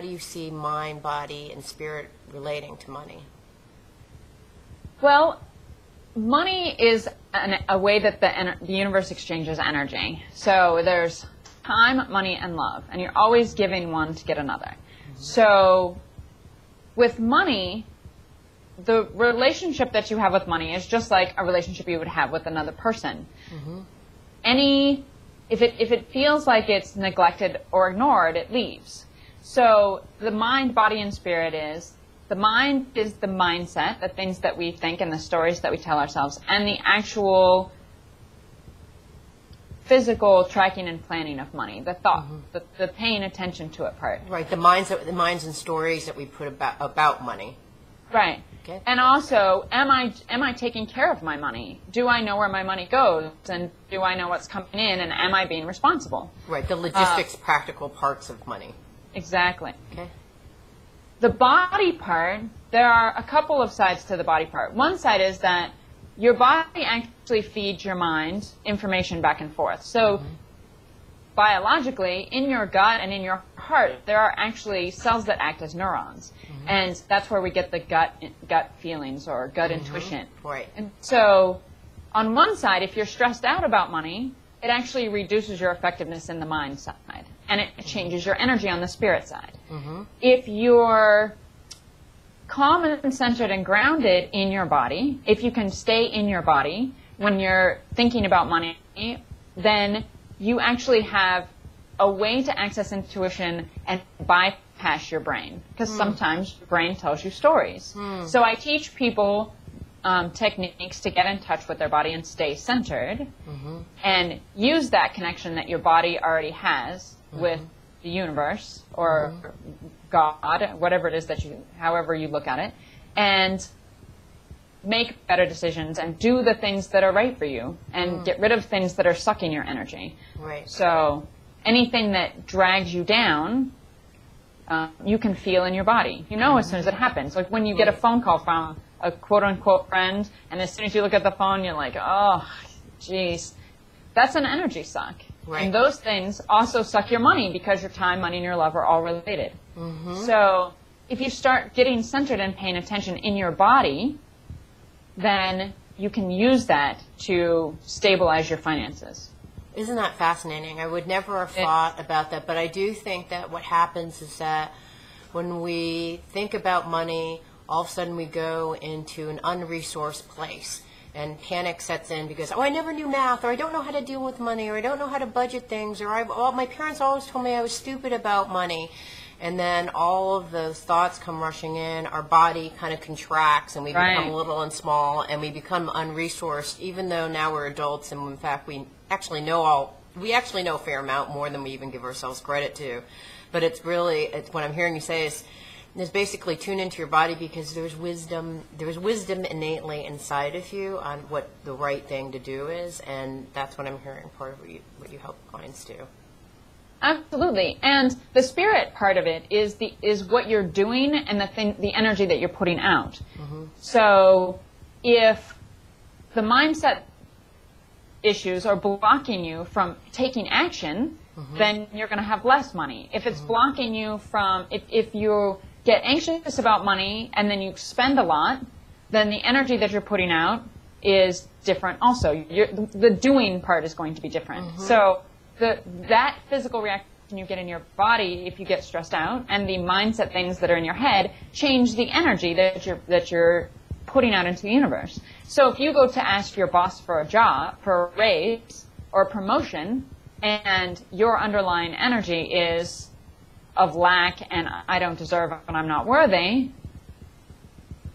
do you see mind, body, and spirit relating to money? Well, money is an, a way that the, the universe exchanges energy. So there's time, money, and love, and you're always giving one to get another. So with money, the relationship that you have with money is just like a relationship you would have with another person. Mm-hmm. Any if it if it feels like it's neglected or ignored, it leaves. So the mind, body, and spirit is the mind is the mindset, the things that we think and the stories that we tell ourselves, and the actual physical tracking and planning of money, the thought, mm-hmm. the, the paying attention to it part. Right, the minds, that, the minds and stories that we put about, about money. Right. Okay. And also, am I am I taking care of my money? Do I know where my money goes, and do I know what's coming in, and am I being responsible? Right, the logistics, practical parts of money. Exactly. Okay. The body part, there are a couple of sides to the body part. One side is that your body actually feeds your mind information back and forth. So, mm-hmm. biologically, in your gut and in your heart, there are actually cells that act as neurons. Mm-hmm. And that's where we get the gut gut feelings or gut mm-hmm. intuition. Right. And so, on one side, if you're stressed out about money, it actually reduces your effectiveness in the mind side, and it changes your energy on the spirit side. Mm-hmm. If you're calm and centered and grounded in your body, if you can stay in your body when you're thinking about money, then you actually have a way to access intuition and bypass your brain. Because hmm. sometimes your brain tells you stories. Hmm. So I teach people um, techniques to get in touch with their body and stay centered mm-hmm. and use that connection that your body already has with the universe or God, whatever it is that you, however you look at it, and make better decisions and do the things that are right for you and get rid of things that are sucking your energy. Right. So anything that drags you down, uh, you can feel in your body. You know as soon as it happens. Like when you get a phone call from a quote unquote friend, and as soon as you look at the phone, you're like, oh, jeez. That's an energy suck. Right. And those things also suck your money because your time, money, and your love are all related. Mm-hmm. So if you start getting centered and paying attention in your body, then you can use that to stabilize your finances. Isn't that fascinating? I would never have thought about that, but I do think that what happens is that when we think about money, all of a sudden we go into an unresourced place and panic sets in because oh I never knew math or I don't know how to deal with money or I don't know how to budget things or I well, my parents always told me I was stupid about money. And then all of those thoughts come rushing in. Our body kind of contracts and we Right. become little and small and we become unresourced even though now we're adults and in fact we actually know all we actually know a fair amount more than we even give ourselves credit to. But it's really it's, what i'm hearing you say is is basically tune into your body because there's wisdom there's wisdom innately inside of you on what the right thing to do is and that's what i'm hearing part of what you what you help clients do Absolutely. And the spirit part of it is the is what you're doing and the thing the energy that you're putting out. Mm-hmm. So if the mindset issues are blocking you from taking action, mm-hmm. then you're going to have less money. If it's mm-hmm. blocking you from if if you get anxious about money and then you spend a lot, then the energy that you're putting out is different also. You're, the, the doing part is going to be different. Mm-hmm. So the that physical reaction you get in your body if you get stressed out and the mindset things that are in your head change the energy that you're that you're putting out into the universe. So if you go to ask your boss for a job, for a raise or a promotion, and your underlying energy is of lack and I don't deserve it and I'm not worthy,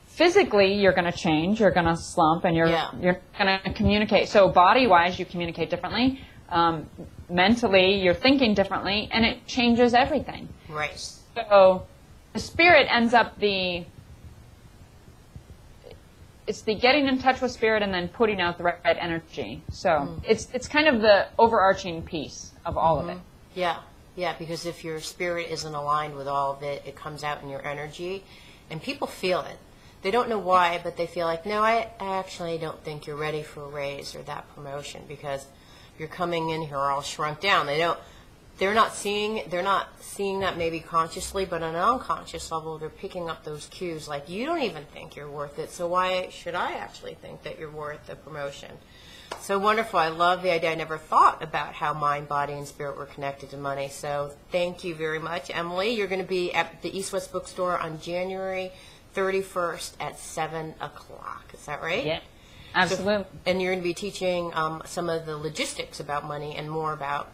physically you're going to change, you're going to slump, and you're Yeah. you're going to communicate. So body wise, you communicate differently. Um, mentally, you're thinking differently, and it changes everything. right So the spirit ends up the it's the getting in touch with spirit and then putting out the right, right energy. So it's it's kind of the overarching piece of all of it. Yeah, yeah, because if your spirit isn't aligned with all of it, it comes out in your energy, and people feel it. They don't know why, but they feel like, no, I actually don't think you're ready for a raise or that promotion because you're coming in here all shrunk down. They don't. they're not seeing they're not seeing that maybe consciously, but on an unconscious level, they're picking up those cues. Like you don't even think you're worth it, so why should I actually think that you're worth the promotion? So wonderful. I love the idea. I never thought about how mind, body, and spirit were connected to money. So thank you very much, Emily. You're going to be at the East West Bookstore on January 31st at 7 o'clock. Is that right? Yeah. Absolutely. And you're going to be teaching um, some of the logistics about money and more about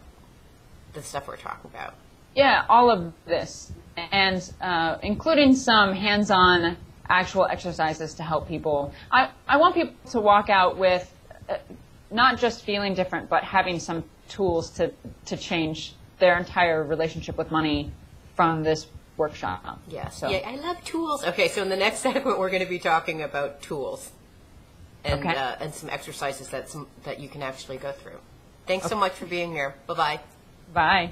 the stuff we're talking about. Yeah, all of this, and uh, including some hands-on actual exercises to help people. I, I want people to walk out with not just feeling different, but having some tools to, to change their entire relationship with money from this workshop. Yes. So, Yeah, I love tools. Okay, so in the next segment, we're going to be talking about tools and Okay. uh, and some exercises that some, that you can actually go through. Thanks so much for being here. Bye bye. Bye.